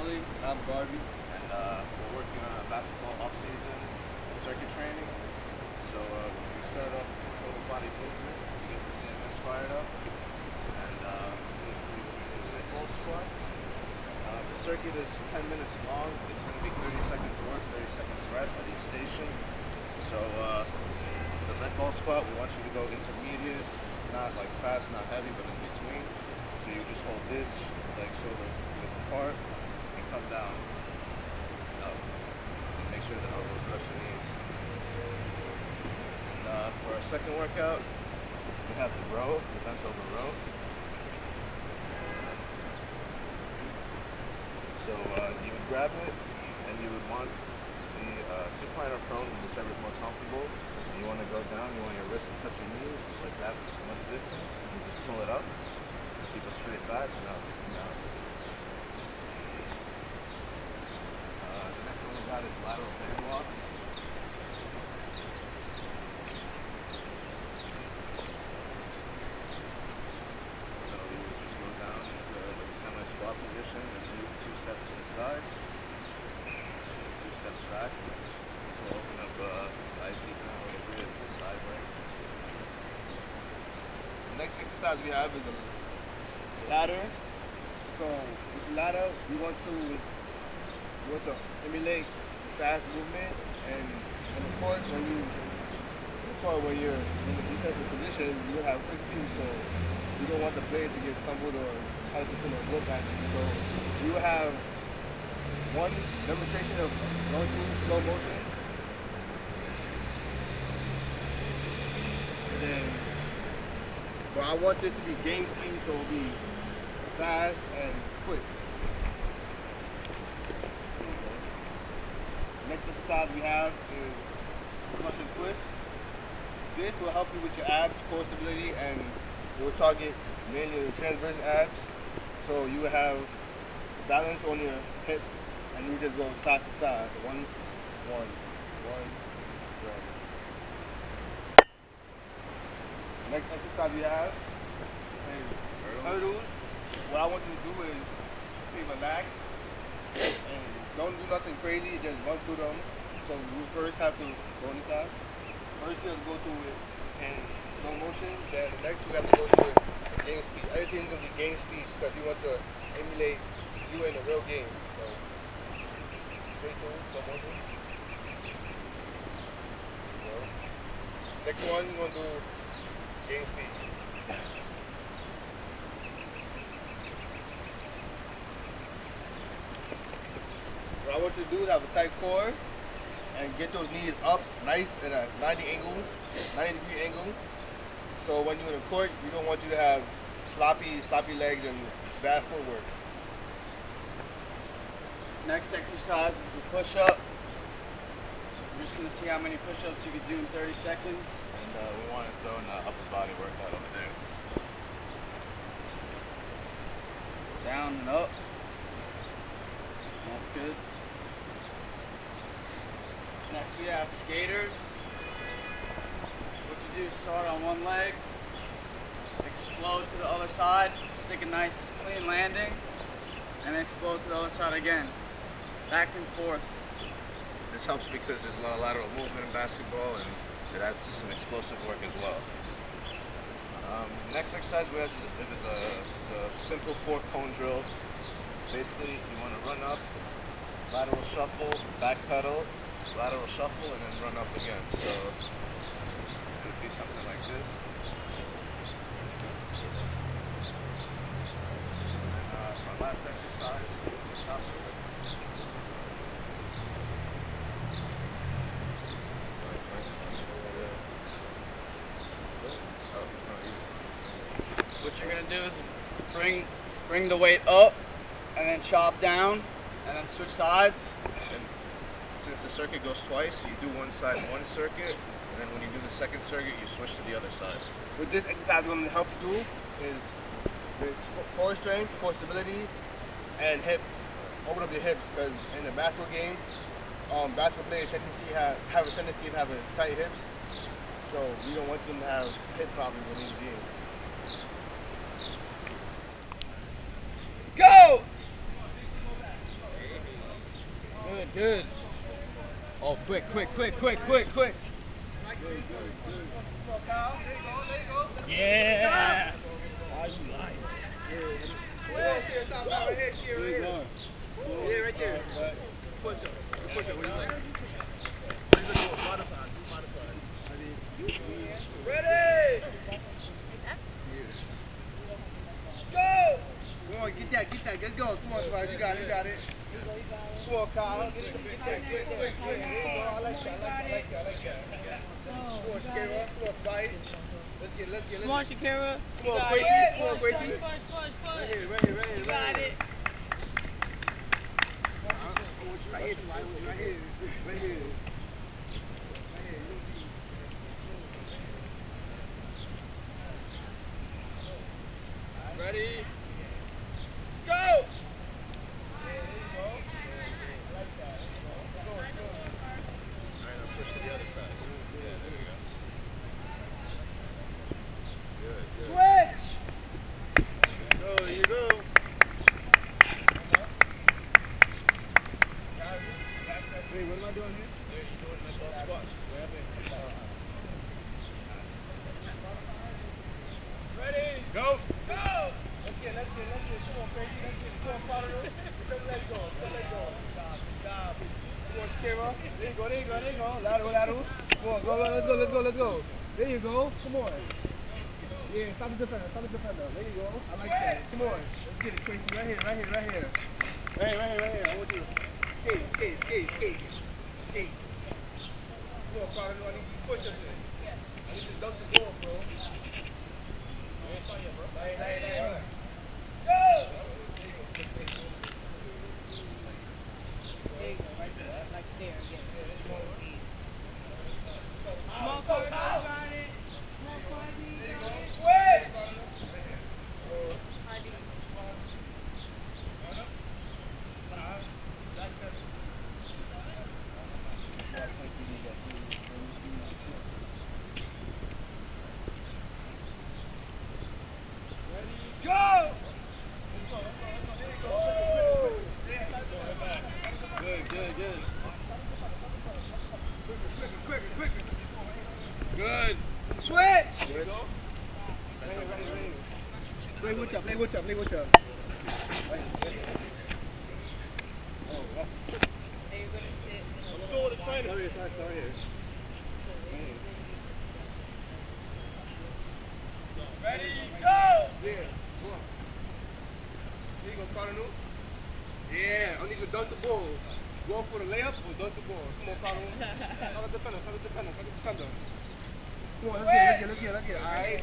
I'm Garvey. And uh, we're working on a basketball off-season circuit training. So uh, we start off with total body movement to get the CNS fired up. And uh, basically we're ball squats. Uh, the circuit is 10 minutes long. It's going to be 30 seconds work, 30 seconds rest at each station. So uh, the leg ball squat, we want you to go intermediate, not like fast, not heavy, but in between. So you just hold this, leg shoulder width apart, come down. And make sure the elbows touch the knees. And uh, for our second workout, we have the row, the bent over row. So uh, you would grab it, and you would want the uh, supine or prone, whichever is more comfortable. You want to go down, you want your wrists to touch your knees, like that much distance. You just pull it up, keep it straight back, and up, and down. Uh, the next one we got is lateral band walk. So you would just go down into like a semi-squat position and move two steps to the side, two steps back. This will open up uh, IT canal right here, the side legs. The next exercise we have is a ladder. So with ladder, we want to want to emulate fast movement, and, and of course when you of course when you're in the defensive position, you have quick feet, so you don't want the player to get stumbled or have to put a look at you. So you have one demonstration of going through slow motion. And then but I want this to be game speed, so it'll be fast and quick. Exercise we have is Russian twist. This will help you with your abs, core stability, and it will target mainly the transverse abs. So you will have balance on your hip, and you just go side to side. One, one, one, one. Next exercise we have is hurdles. What I want you to do is be relaxed and don't do nothing crazy, just run through them. So you first have to go on the side. First you have to go through it in slow motion, then next we have to go through it game speed. Everything's gonna be game speed because you want to emulate you in a real game. So straight through, slow motion. Go. Next one you wanna do game speed. What I want you to do is have a tight core and get those knees up nice at a 90 angle, 90 degree angle. So when you're in the court, we don't want you to have sloppy, sloppy legs and bad footwork. Next exercise is the push-up. We're just gonna see how many push-ups you can do in 30 seconds. And uh, we want to throw in an upper body workout over there. Down and up. That's good. Next we have skaters. What you do is start on one leg, explode to the other side, stick a nice clean landing, and explode to the other side again. Back and forth. This helps because there's a lot of lateral movement in basketball and it adds to some explosive work as well. Um, next exercise we have is, is, a, is a simple four cone drill. Basically, you want to run up, lateral shuffle, back pedal, lateral shuffle, and then run up again. So it would be something like this. And uh, my last exercise, top of it. What you're gonna do is bring bring the weight up and then chop down and then switch sides. And since the circuit goes twice, you do one side one circuit, and then when you do the second circuit, you switch to the other side. What this exercise is going to help you do is the core strength, core stability, and hip. Open up your hips because in the basketball game, um, basketball players tendency have, have a tendency of having tight hips. So you don't want them to have hip problems when in the game. Go! Good, good. Oh, quick, quick, quick, quick, quick, quick. Yeah. Yeah, right there. Push up. Push up. What do you think? Modified. Modified. Ready? Go! Come on, get that, get that. Let's go. Come on, Tavares. You got it, you got it. Come on, Kyle. Get it, get that. Quick, quick, quick. There you go. I like that, I like that, I like that, I like that. Come on, Shakira. Come on, Vice. Let's get, let's get, Come on, let's get. Shakira. Come on, Gracie. Come on, Gracie. Push, push, push, Right here, right here, right here. You got it. Right here. Right here. Right here. Ready? Go! Alright, now switch to the other side. Yeah, there we go. Good, good. Switch! Go, there you go. Wait, what am I doing here? There, you're doing like those squats. Grab it. Ready? Go. Go! Let's get, let's get, let's get. Come on, crazy. Let's get. Come on, follow those. Let let go. Let let go. Stop, stop. Come on, Shakira. There you go, there you go, there you go. Lateral, lateral. Come on, go, let's go, let's go, let's go. There you go. Come on. Yeah, stop the defender, stop the defender. There you go. I like that. Come on. Let's get it, crazy. Right here, right here, right here. Right right right here. I want you skate, skate, skate, skate. Come on, Carter. I need these push-ups in. I need to dunk the ball, bro. Right, right, right, right. Go! There you go, right there. Like there, yeah. Come on, Carter. You got it. Come on, Cardi. You got it. Switch! Cardi. Go! Good, good, good. Good. Switch! Play what's up, play what's up, play what's up. There you're gonna sit. I'm so the trainer. Sorry, sorry, sorry. Ready? Go! Yeah, come on. Here you go, Cardinal. Yeah, I need to dunk the ball. Go for the layup or dunk the ball. Come on. Come on, let's get, get, let's get, let's get. All right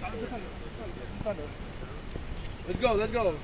let's go, let's go,